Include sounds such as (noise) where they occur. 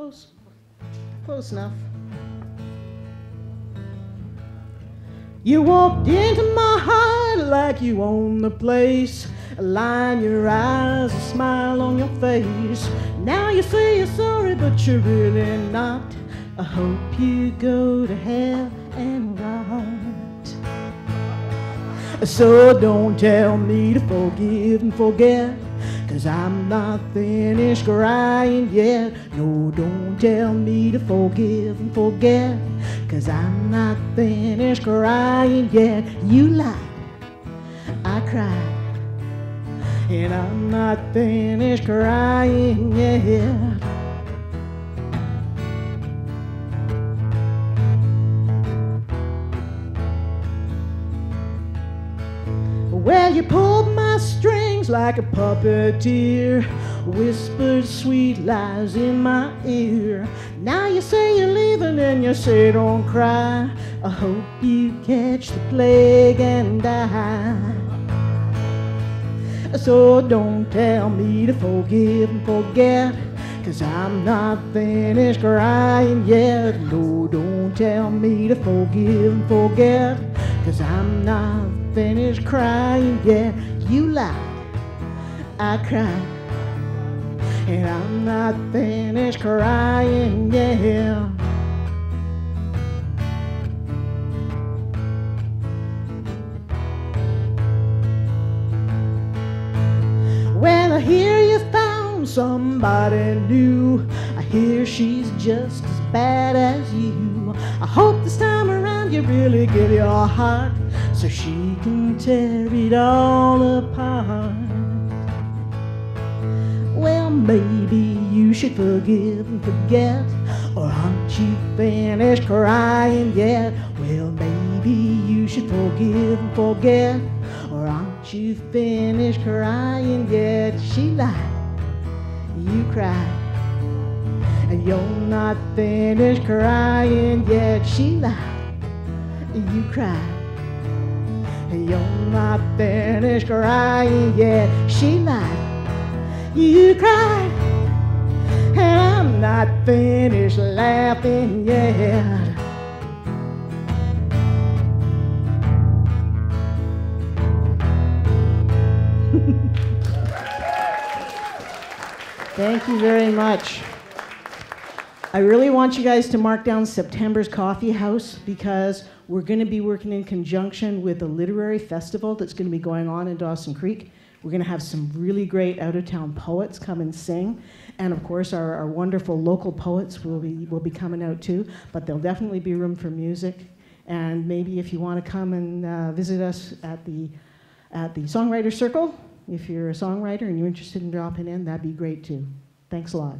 Close. Close enough. You walked into my heart like you own the place. A line in your eyes, a smile on your face. Now you say you're sorry, but you're really not. I hope you go to hell and rot. So don't tell me to forgive and forget. Cause I'm not finished crying yet. No, don't tell me to forgive and forget. Cause I'm not finished crying yet. You lied, I cried. And I'm not finished crying yet. You pulled my strings like a puppeteer, whispered sweet lies in my ear. Now you say you're leaving and you say don't cry. I hope you catch the plague and die. So don't tell me to forgive and forget. Cause I'm not finished crying yet. No, don't tell me to forgive and forget. Cause I'm not finished crying yet. You lie, I cry. And I'm not finished crying yet. Well, I hear you found somebody new. I hear she's just as bad as you. I hope this time you really give your heart so she can tear it all apart. Well, maybe you should forgive and forget. Or aren't you finished crying yet? Well, maybe you should forgive and forget. Or aren't you finished crying yet? She lied, you cried. And you're not finished crying yet. She lied, you cry. You're not finished crying yet. She lied, you cried. And I'm not finished laughing yet. (laughs) Thank you very much. I really want you guys to mark down September's Coffee House because we're going to be working in conjunction with a literary festival that's going to be going on in Dawson Creek. We're going to have some really great out of town poets come and sing. And of course, our, our wonderful local poets will be, will be coming out too. But there'll definitely be room for music. And maybe if you want to come and uh, visit us at the, at the Songwriter Circle, if you're a songwriter and you're interested in dropping in, that'd be great too. Thanks a lot.